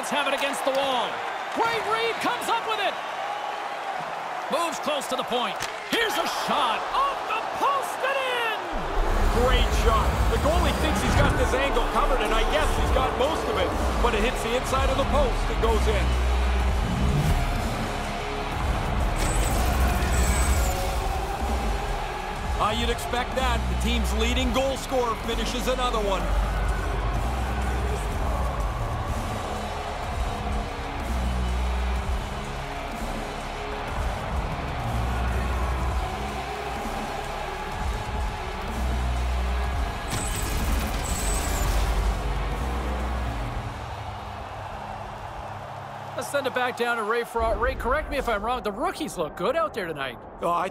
Nuggets have it against the wall. Great read, comes up with it. Moves close to the point. Here's a shot. Off the post and in! Great shot. The goalie thinks he's got this angle covered, and I guess he's got most of it. But it hits the inside of the post and goes in. Uh, you'd expect that. The team's leading goal scorer finishes another one. Let's send it back down to Ray Ferraro. Ray, correct me if I'm wrong. The rookies look good out there tonight. Oh, I